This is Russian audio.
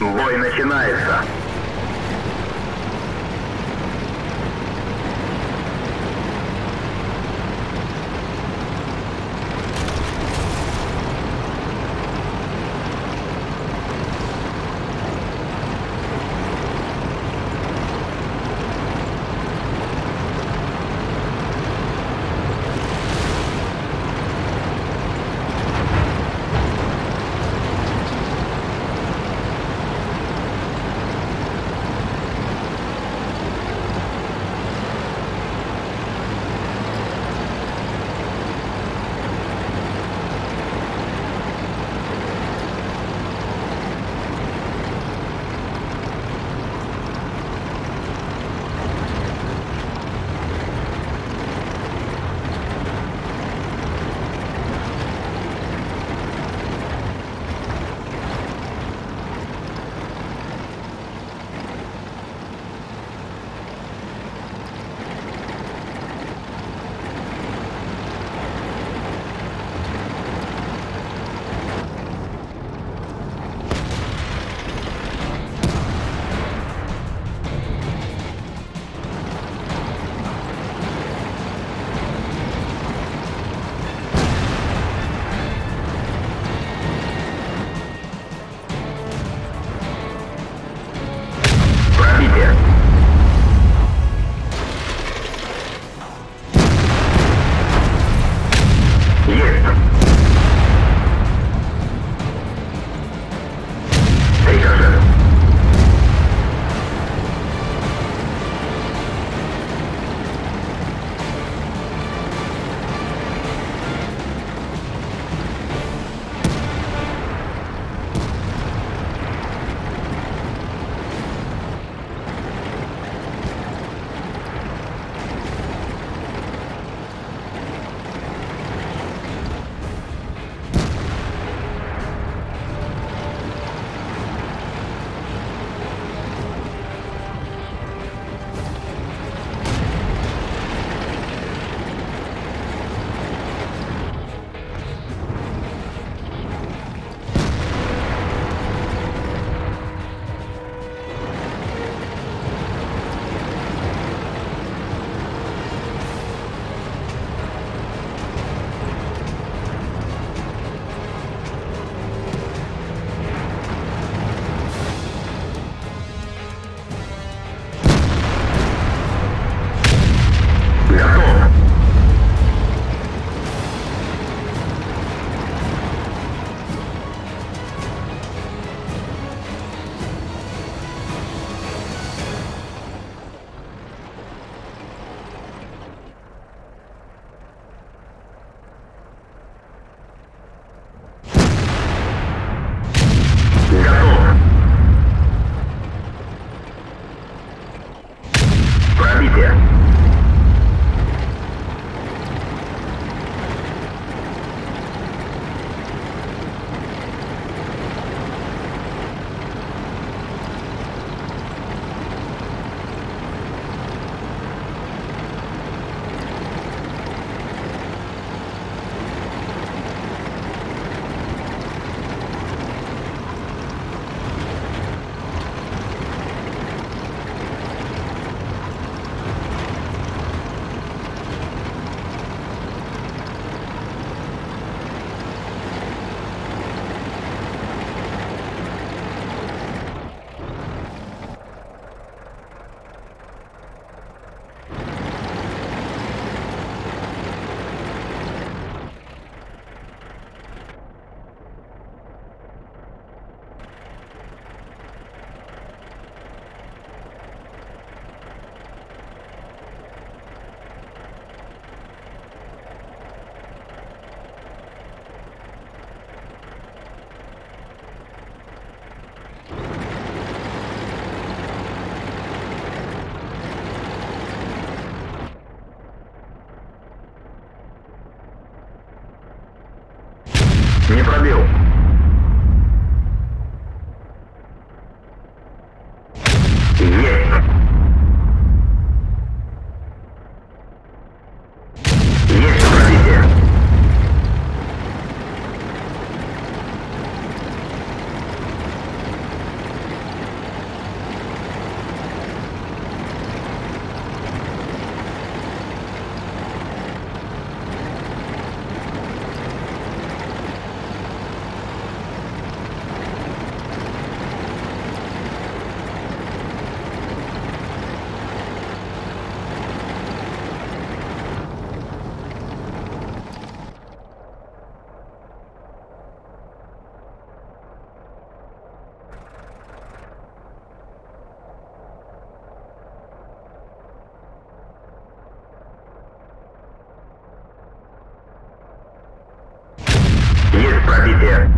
Бой начинается. Deprameu. be there.